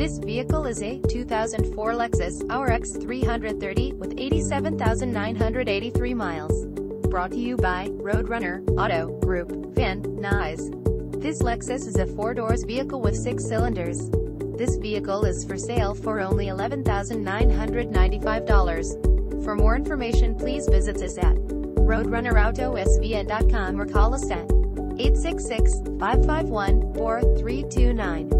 This vehicle is a 2004 Lexus RX 330 with 87,983 miles. Brought to you by Roadrunner Auto Group, Van Nuys. This Lexus is a four-doors vehicle with six cylinders. This vehicle is for sale for only $11,995. For more information please visit us at roadrunnerautosvn.com or call us at 866-551-4329.